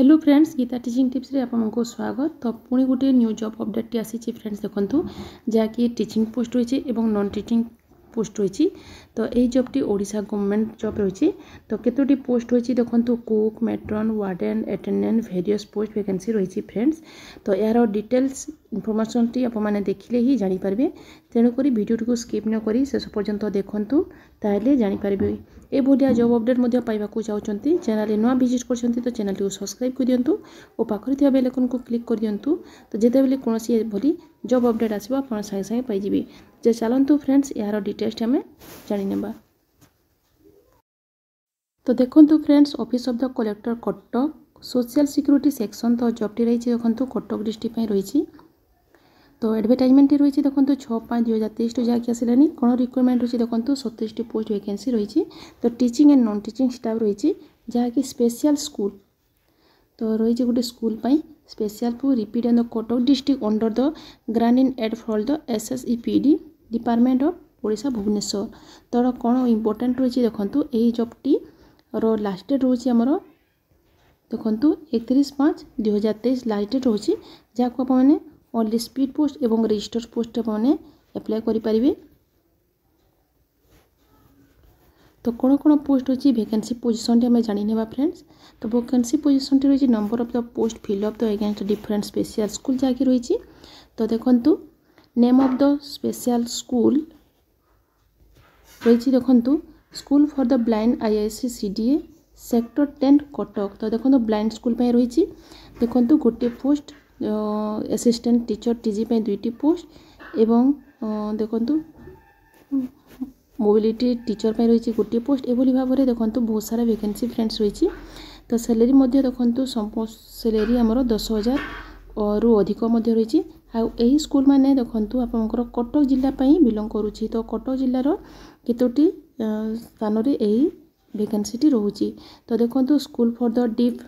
hello friends Gita teaching ଟିପ୍ସରେ ଆପଣଙ୍କୁ ସ୍ୱାଗତ ତ ପୁଣି ଗୋଟିଏ ନ୍ୟୁ ଜବ୍ ଅପଡ଼େଟ୍ଟି ଆସିଛି ଫ୍ରେଣ୍ଡସ୍ ଦେଖନ୍ତୁ ଯାହାକି ଟିଚିଂ ପୋଷ୍ଟ ରହିଛି ଏବଂ ନନ୍ ଟିଚିଂ পোস্ট রয়েছে তো এই জবটি ওড়িশা গভর্নমেন্ট জব রয়েছে তো কতটি পোস্ট রয়েছে দেখন্তু cook matron warden attendant various post vacancy রয়েছে ফ্রেন্ডস তো এর ডিটেলস ইনফরমেশনটি আপনার দেখলে হি জাঁপারে তেণুকরি ভিডিওটি স্কিপ নকরি শেষ পর্যন্ত দেখন্তু তাহলে জাঁপারে এভাবে জব অপডেট মধ্যে পাইবাকু চাহুন চ্যানেলে নয় ভিজিট করছেন তো চ্যানেলটি সবসক্রাইব করে দিও ও পাখে থাকা বেল আইকনকে ক্লিক করে দিও তো যেতবে কোণী এভাবে জব অপডেট আসবে আপনার সাথে সাথে পাইযে ଯେ ଚାଲନ୍ତୁ ଫ୍ରେଣ୍ଡସ୍ ଏହାର ଡିଟେଲ୍ସ ଆମେ ଜାଣିନେବା ତ ଦେଖନ୍ତୁ friends office of the collector Cuttack social security section ତ ଜବ୍ଟି ରହିଛି ଦେଖନ୍ତୁ କଟକ ଡିଷ୍ଟ୍ରିକ୍ଟ ପାଇଁ ରହିଛି ତ ଆଡ଼ଭର୍ଟାଇଜମେଣ୍ଟଟି ରହିଛି ଦେଖନ୍ତୁ ଛଅ ପାଞ୍ଚ ଦୁଇ ହଜାର ତେଇଶରୁ ଯାହାକି ଆସିଲାନି କ'ଣ ରିକ୍ୱାରମେଣ୍ଟ ରହିଛି ଦେଖନ୍ତୁ ସତେଇଶଟି ପୋଷ୍ଟ ଭ୍ୟାକେନ୍ସି ରହିଛି ତ teaching and non teaching staff ରହିଛି ଯାହାକି ସ୍ପେଶିଆଲ୍ ସ୍କୁଲ୍ ତ ରହିଛି ଗୋଟେ ସ୍କୁଲ୍ ପାଇଁ special for repeated in the Kotok district under the grant in aid for the SSEPD department of Odisha Bhubaneswar ତର କ'ଣ ଇମ୍ପୋର୍ଟାଣ୍ଟ ରହିଛି ଦେଖନ୍ତୁ ଏହି ଜବ୍ଟିର ଲାଷ୍ଟ ଡେଟ୍ ରହୁଛି ଆମର ଦେଖନ୍ତୁ ଏକତିରିଶ ପାଞ୍ଚ ଦୁଇହଜାର ତେଇଶ ଲାଷ୍ଟ ଡେଟ୍ ରହୁଛି ଯାହାକୁ ଆପଣମାନେ ଓନ୍ଲି ସ୍ପିଡ଼୍ ପୋଷ୍ଟ ଏବଂ ରେଜିଷ୍ଟର୍ ପୋଷ୍ଟ ଆପଣମାନେ ଆପ୍ଲାଏ କରିପାରିବେ তো কোন কোন পোস্ট হচ্ছে ভ্যাকেন্সি পজিশনটি আমি জানি নেবা ফ্রেন্ডস তো ভ্যাকেন্সি পজিশনটি রয়েছে number of the post fill of the against different special school যাকি রয়েছে তো দেখন্তু name of the special school রয়েছে দেখন্তু school for the blind IIC CDA sector ten Cuttack তো দেখুন ব্লাইন্ড স্কুল পাই রয়েছে দেখুন গোটিয়ে পোস্ট আসিষ্টান্ট টিচর টিজি পাই দুইটি পোস্ট এবং দেখুন ମୋବିଲିଟି ଟିଚର୍ ପାଇଁ ରହିଛି ଗୋଟିଏ ପୋଷ୍ଟ ଏଭଳି ଭାବରେ ଦେଖନ୍ତୁ ବହୁତ ସାରା ଭେକେନ୍ସି ଫ୍ରେଣ୍ଡସ୍ ରହିଛି ତ ସାଲେରୀ ମଧ୍ୟ ଦେଖନ୍ତୁ ସାଲେରୀ ଆମର ଦଶ ହଜାର ରୁ ଅଧିକ ମଧ୍ୟ ରହିଛି ଆଉ ଏହି ସ୍କୁଲମାନେ ଦେଖନ୍ତୁ ଆପଣଙ୍କର କଟକ ଜିଲ୍ଲା ପାଇଁ ବିଲଙ୍ଗ କରୁଛି ତ କଟକ ଜିଲ୍ଲାର କେତୋଟି ସ୍ଥାନରେ ଏହି ଭେକେନ୍ସିଟି ରହୁଛି ତ ଦେଖନ୍ତୁ ସ୍କୁଲ ଫର୍ ଦ ଡିପ୍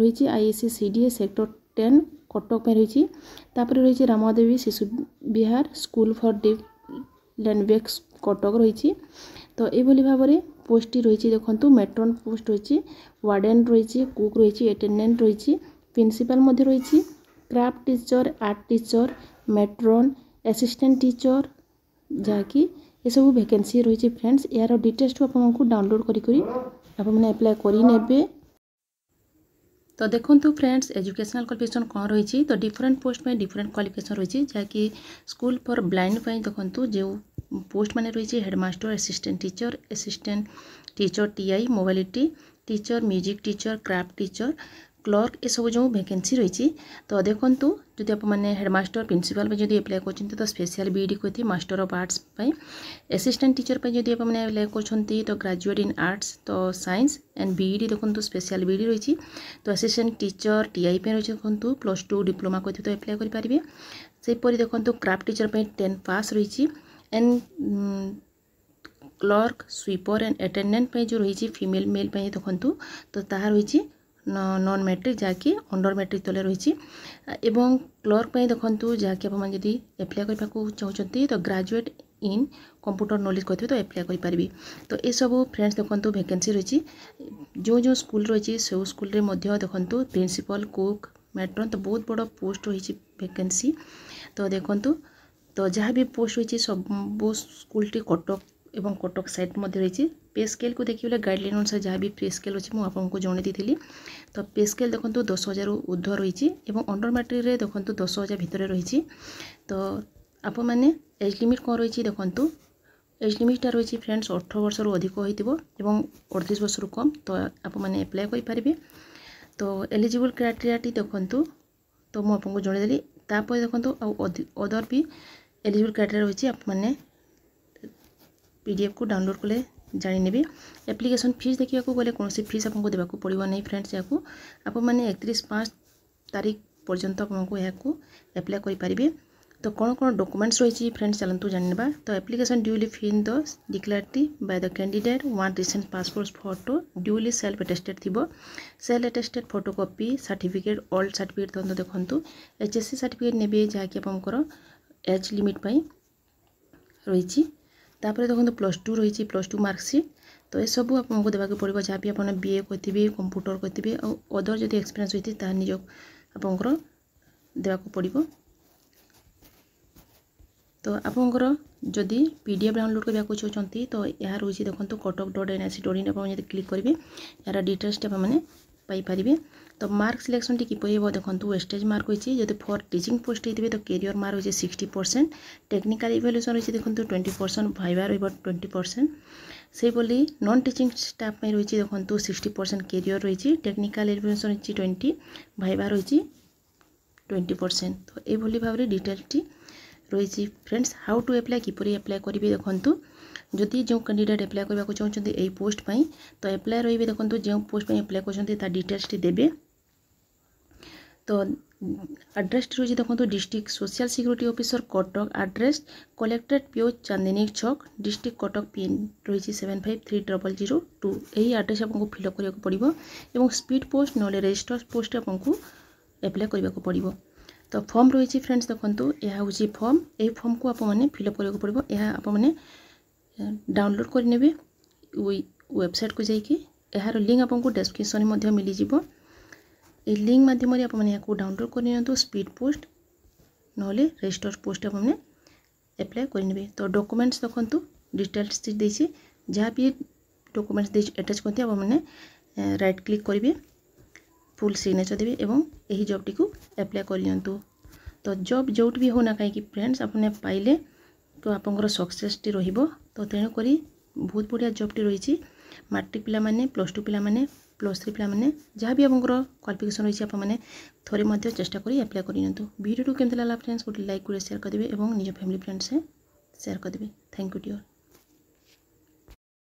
ରହିଛି IAC C D A sector ten Cuttack ପାଇଁ ରହିଛି ତାପରେ ରହିଛି Ramadevi Shishu Vihar school for deaf ଲ୍ୟାଣ୍ଡବେକ୍ Cuttack রয়েছে তো এইভাবে ভাবে পোস্টটি রয়েছে দেখুন মেট্রন পোস্ট রয়েছে ওয়ার্ডেন রয়েছে কুক রয়েছে এটেন্ডেন্ট রয়েছে প্রিন্সিপাল মধ্যে রয়েছে craft teacher art teacher matron assistant teacher ଯାହାକି ଏସବୁ ଭ୍ୟାକେନ୍ସି ରହିଛି ଫ୍ରେଣ୍ଡସ୍ ଏହାର ଡିଟେଲ୍ସକୁ ଆପଣଙ୍କୁ ଡାଉନଲୋଡ଼୍ କରିକରି ଆପଣମାନେ ଆପ୍ଲାଏ କରିନେବେ ତ ଦେଖନ୍ତୁ ଫ୍ରେଣ୍ଡସ୍ ଏଜୁକେସନାଲ୍ କ୍ୱାଲିଫିକେସନ୍ କ'ଣ ରହିଛି ତ ଡିଫରେଣ୍ଟ ପୋଷ୍ଟ ପାଇଁ ଡିଫରେଣ୍ଟ କ୍ୱାଲିଫିକେସନ୍ ରହିଛି ଯାହାକି ସ୍କୁଲ୍ ଫର୍ ବ୍ଲାଇଣ୍ଡ ପାଇଁ ଦେଖନ୍ତୁ ଯେଉଁ পোস্ট মানে রয়েছে headmaster assistant teacher assistant teacher TI mobility teacher music teacher craft teacher clerk এসব যে ভ্যাকেন্সি রয়েছে তো দেখুন যদি আপনার মানে হেডমাস্টার প্রিন্সিপাল যদি এপ্লাই করছেন তো স্পেশাল বিইডি e করতে মাস্টার অফ আর্টস পাই অ্যাসিস্ট্যান্ট টিচার পাই যদি আপনার মানে এপ্লাই করছেন তো গ্রাজুয়েট ইন আর্টস তো সাইন্স এন্ড বিইডি দেখুন স্পেশাল বিইডি রয়েছে তো অ্যাসিস্ট্যান্ট টিচার টিআই পাই রয়েছে দেখুন প্লস টু ডিপ্লোমা করতে তো এপ্লাই করে পারবে সেইপরি দেখুন ক্রাফ্ট টিচার পাই টেন পাস রয়েছে and clerk sweeper and attendant ପାଇଁ ଯେଉଁ ରହିଛି ଫିମେଲ୍ ମେଲ୍ ପାଇଁ ଦେଖନ୍ତୁ ତ ତାହା ରହିଛି ନନ୍ ମ୍ୟାଟ୍ରିକ୍ ଯାହାକି ଅଣ୍ଡର୍ ମ୍ୟାଟ୍ରିକ୍ ତଳେ ରହିଛି ଏବଂ କ୍ଲର୍କ ପାଇଁ ଦେଖନ୍ତୁ ଯାହାକି ଆପଣମାନେ ଯଦି ଆପ୍ଲାଏ କରିବାକୁ ଚାହୁଁଛନ୍ତି ତ ଗ୍ରାଜୁଏଟ୍ ଇନ୍ କମ୍ପ୍ୟୁଟର ନଲେଜ୍ କରିଥିବେ ତ ଆପ୍ଲାଏ କରିପାରିବି ତ ଏସବୁ ଫ୍ରେଣ୍ଡସ୍ ଦେଖନ୍ତୁ ଭ୍ୟାକେନ୍ସି ରହିଛି ଯେଉଁ ଯେଉଁ ସ୍କୁଲ୍ ରହିଛି ସେଉ ସ୍କୁଲ୍ରେ ମଧ୍ୟ ଦେଖନ୍ତୁ ପ୍ରିନ୍ସିପାଲ୍ କୁକ୍ ମ୍ୟାଟ୍ରନ୍ ତ ବହୁତ ବଡ଼ ପୋଷ୍ଟ ରହିଛି ଭ୍ୟାକେନ୍ସି ତ ଦେଖନ୍ତୁ ତ ଯାହା ବି ପୋଷ୍ଟ ହୋଇଛି ସବୁ ସ୍କୁଲଟି କଟକ ଏବଂ କଟକ ସାଇଟ୍ ମଧ୍ୟ ରହିଛି ପେ ସ୍କେଲ୍କୁ ଦେଖିଲେ ଗାଇଡ଼ଲାଇନ୍ ଅନୁସାରେ ଯାହା ବି ପେ ସ୍କେଲ୍ ଅଛି ମୁଁ ଆପଣଙ୍କୁ ଜଣାଇ ଦେଇଥିଲି ତ ପେ ସ୍କେଲ୍ ଦେଖନ୍ତୁ ଦଶ ହଜାରରୁ ଉର୍ଦ୍ଧ୍ୱ ରହିଛି ଏବଂ ଅଣ୍ଡର ମାଟ୍ରିକ୍ରେ ଦେଖନ୍ତୁ ଦଶ ହଜାର ଭିତରେ ରହିଛି ତ ଆପଣମାନେ ଏଜ୍ ଲିମିଟ୍ କ'ଣ ରହିଛି ଦେଖନ୍ତୁ ଏଜ୍ ଲିମିଟ୍ଟା ରହିଛି ଫ୍ରେଣ୍ଡସ୍ ଅଠର ବର୍ଷରୁ ଅଧିକ ହୋଇଥିବ ଏବଂ ଅଠତିରିଶ ବର୍ଷରୁ କମ୍ ତ ଆପଣମାନେ ଆପ୍ଲାଏ କରିପାରିବେ ତ ଏଲିଜିବୁଲ୍ କ୍ରାଇଟେରିଆଟି ଦେଖନ୍ତୁ ତ ମୁଁ ଆପଣଙ୍କୁ ଜଣାଇଦେଲି ତାପରେ ଦେଖନ୍ତୁ ଆଉ ଅଦର ବି এলিজিবল ক্রাইটেরিয়া রয়েছে আপনার পিডিএফ কু ডাউনলোড কলে ଜାଣିନେବେ ଆପ୍ଲିକେସନ୍ ଫିସ୍ ଦେଖିବାକୁ ଗଲେ କୌଣସି ଫିସ୍ ଆପଣଙ୍କୁ ଦେବାକୁ ପଡ଼ିବ ନାହିଁ ଫ୍ରେଣ୍ଡସ୍ ଏହାକୁ ଆପଣମାନେ ଏକତିରିଶ ପାଞ୍ଚ ତାରିଖ ପର୍ଯ୍ୟନ୍ତ ଆପଣଙ୍କୁ ଏହାକୁ ଆପ୍ଲାଏ କରିପାରିବେ ତ କ'ଣ କ'ଣ ଡକୁମେଣ୍ଟସ୍ ରହିଛି ଫ୍ରେଣ୍ଡସ୍ ଚାଲନ୍ତୁ ଜାଣିନେବା ତ ଆପ୍ଲିକେସନ୍ ଡ୍ୟୁଲି ଫିନ୍ the ଡିକ୍ଲାରଟି by the candidate one recent passport photo duly self attested ଥିବ self attested photo copy certificate old certificate ତୁରନ୍ତ ଦେଖନ୍ତୁ ଏଚ୍ ଏସ୍ ସି ସାର୍ଟିଫିକେଟ୍ ନେବେ ଯାହାକି ଆପଣଙ୍କର এজ লিমিট পাই রয়েছে তাপরে তখন প্লস টু রয়েছে প্লস টু মার্কসিট তো এসবু আপনার দেওয়া পড়ব যা বি আপনার বিএ করবে কম্পুটর করবে আদর যদি এক্সপিরিয়েন্স হয়েছে তা নিজ আপনার দেওয়া পড়ব তো আপনার যদি পিডিএফ ডাউনলোড করা চাহুমান তো এর রয়েছে দেখুন Cuttack dot NIC dot in আপনার যদি ক্লিক করবে এর ডিটেলসটা আপনার পাইপারে তো মার্ক সিলেকশনটি কিপর হব দেখুন ওয়েস্টেজ মার্ক হয়েছে যদি ফর টিচিং পোস্ট হয়ে তো কেরিয়র মার্ক হয়েছে সিক্সটি পরসেন্ট টেকনিকাল ইভ্যালুয়েসন রয়েছে দেখুন টোয়েন্টি পরসেন্ট ভাইবা রহব টোয়েন্টি পরসেন্ট সেইভাবে নন টিচিং স্টাফ রয়েছে দেখুন সিক্সটি পরসেন্ট কেরিয়র রয়েছে টেকনিকাল ইভ্যালুয়েসন হচ্ছে টোয়েন্টি ভাইবা রয়েছে টোয়েন্টি পরসেন্ট তো এইভাবে ভাবে ডিটেলটি রয়েছে ফ্রেন্ডস হাউ টু আপ্লাই কিপর আপ্লাই করবে দেখুন যদি যে ক্যাডিডেট আপ্লাই করা চাহুন এই পোস্ট পাই তো আপ্লাই রয়েবে দেখুন যে পোস্ট পাই আপ্লাই করছেন তার ডিটেলসটি দেবে তো আড্রেসটি রয়েছে দেখুন district social security officer Cuttack address collectorate PO Chandni Chowk district Cuttack pin রয়েছে seven five three double zero two এই আড্রেস আপনার ফিল আপ করা পড়ব এবং স্পিড পোস্ট নহলে রেজিস্টার পোস্ট আপনার আপ্লাই করা পড়ব ତ ଫର୍ମ ରହିଛି ଫ୍ରେଣ୍ଡସ୍ ଦେଖନ୍ତୁ ଏହା ହେଉଛି ଫର୍ମ ଏହି ଫର୍ମକୁ ଆପଣମାନେ ଫିଲ୍ଅପ୍ କରିବାକୁ ପଡ଼ିବ ଏହା ଆପଣମାନେ ଡାଉନଲୋଡ଼୍ କରିନେବେ ୱେବସାଇଟ୍କୁ ଯାଇକି ଏହାର ଲିଙ୍କ୍ ଆପଣଙ୍କୁ ଡେସ୍କ୍ରିପ୍ସନ୍ରେ ମଧ୍ୟ ମିଳିଯିବ ଏହି ଲିଙ୍କ୍ ମାଧ୍ୟମରେ ଆପଣମାନେ ଏହାକୁ ଡାଉନଲୋଡ଼୍ କରିନିଅନ୍ତୁ ସ୍ପିଡ଼୍ ପୋଷ୍ଟ ନହେଲେ ରେଜିଷ୍ଟର୍ ପୋଷ୍ଟ ଆପଣମାନେ ଆପ୍ଲାଏ କରିନେବେ ତ ଡକୁମେଣ୍ଟସ୍ ଦେଖନ୍ତୁ ଡିଟେଲ୍ସ ଦେଇଛି ଯାହା ବି ଡକୁମେଣ୍ଟସ୍ ଦେଇଛି ଆଟାଚ୍ କରନ୍ତି ଆପଣମାନେ ରାଇଟ୍ କ୍ଲିକ୍ କରିବେ ফুল সিগনেচর দেবে এবং এই জবটিକୁ ଆପ୍ଲାଏ କରିନିଅନ୍ତୁ ତ ଜବ୍ ଯେଉଁଠି ବି ହେଉନା କାହିଁକି ଫ୍ରେଣ୍ଡସ୍ ଆପଣ ପାଇଲେ ଆପଣଙ୍କର ସକ୍ସେସ୍ଟି ରହିବ ତ ତେଣୁକରି ବହୁତ ବଢ଼ିଆ ଜବ୍ଟି ରହିଛି ମାଟ୍ରିକ୍ ପିଲାମାନେ ପ୍ଲସ୍ ଟୁ ପିଲାମାନେ ପ୍ଲସ୍ ଥ୍ରୀ ପିଲାମାନେ ଯାହା ବି ଆପଣଙ୍କର କ୍ୱାଲିଫିକେସନ୍ ରହିଛି ଆପଣମାନେ ଥରେ ମଧ୍ୟ ଚେଷ୍ଟା କରି ଆପ୍ଲାଏ କରିନିଅନ୍ତୁ ଭିଡ଼ିଓଟି କେମିତି ଲାଗିଲା ଫ୍ରେଣ୍ଡସ୍ ଗୋଟେ ଲାଇକ୍ ଗୋଟେ ସେୟାର କରିଦେବେ ଏବଂ ନିଜ ଫ୍ୟାମିଲି ଫ୍ରେଣ୍ଡସ୍ ସେୟାର କରିଦେବେ ଥ୍ୟାଙ୍କ ୟୁ ଡିଅର୍